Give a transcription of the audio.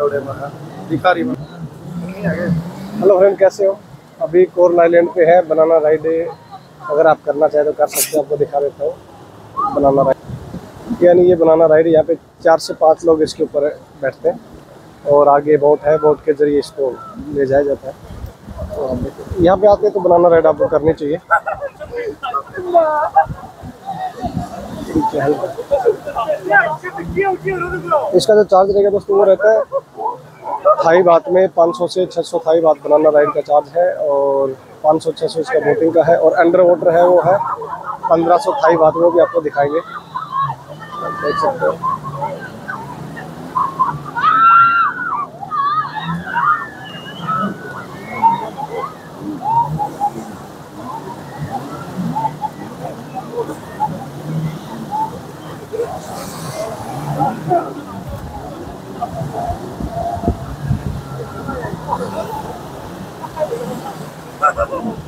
Hello friend, कैसे हो? अभी कोरल आइलैंड पे है, बनाना राइड अगर आप करना चाहे तो कर सकते हो, आपको दिखा देता हूँ। Banana ride. यानी ये बनाना राइड, यहाँ पे चार से पाँच लोग इसके ऊपर बैठते हैं। और आगे बोट है, बोट के ज़रिए इसको ले जाया जाता है। तो यहाँ पे आते हैं तो बनाना राइड आपको करनी चाहिए। इसका जो चार्ज रहेगा दोस्तों, वो रहता है थाई बात में 500 से 600 थाई बात बनाना राइड का चार्ज है और 500-600 इसका बोटिंग का है और अंडर वाटर है वो है 1500 सौ थाई बात वो भी आपको दिखाएँगे। देख सकते हो। Thank Ha ha ha ha ha!